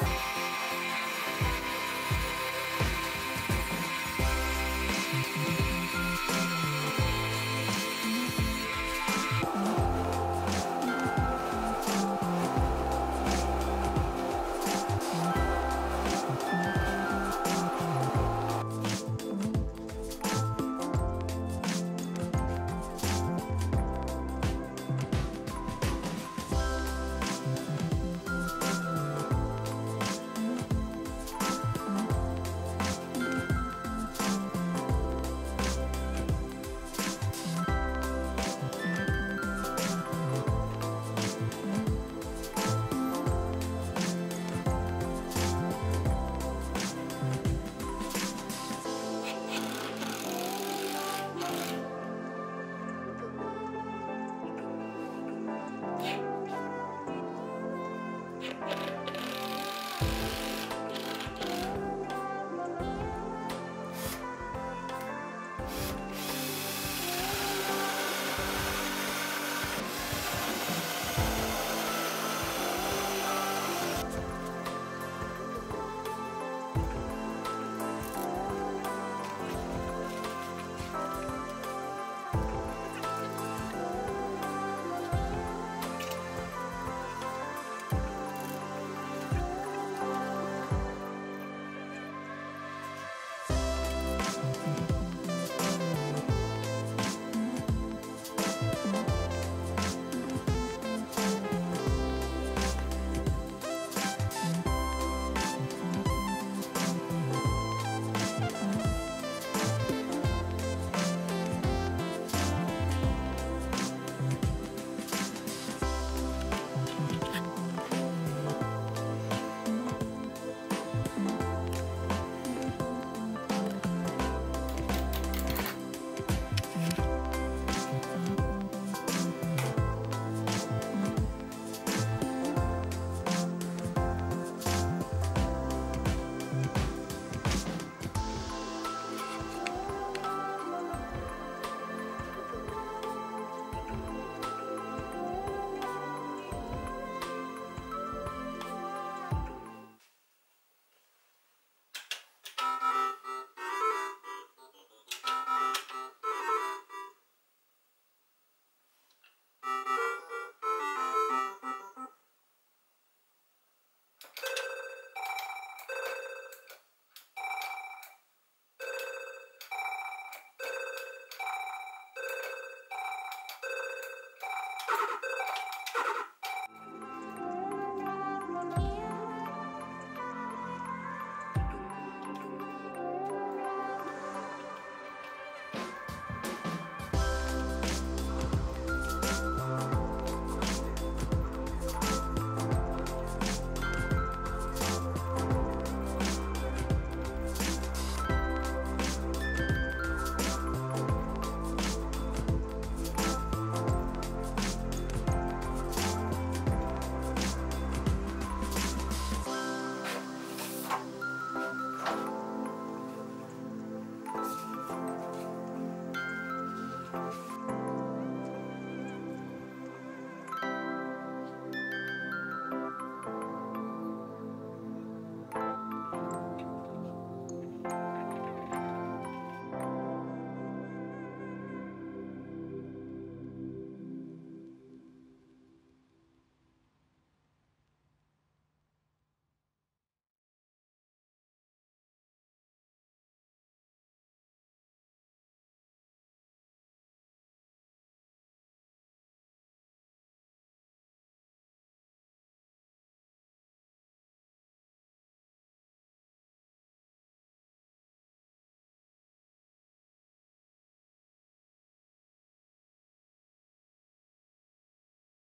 Bye. you